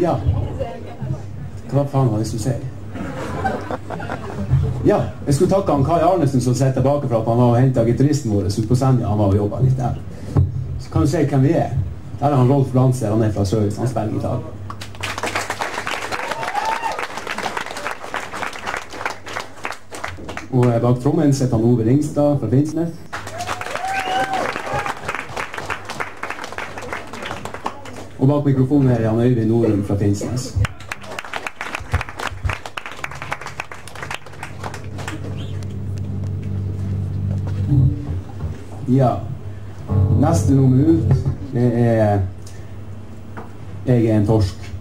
Ja. Hva faen var det jeg skulle si? Ja, jeg skulle takke han Kai Arnesen som sitter tilbake for at han var og henta gitaristen vår ute på Senja. Han var og jobba litt der. Så kan du se hvem vi er. Der er han Rolf Lanser. Han er fra Sørhus. Han spiller gitar. Og eh, bak trommen sitter han Ove Ringstad fra Finnsnes. Og bak mikrofonen er han Øyvind Norum fra Finnsnes. Ja. Neste nummer ut, det er Jeg er en torsk.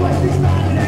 What is not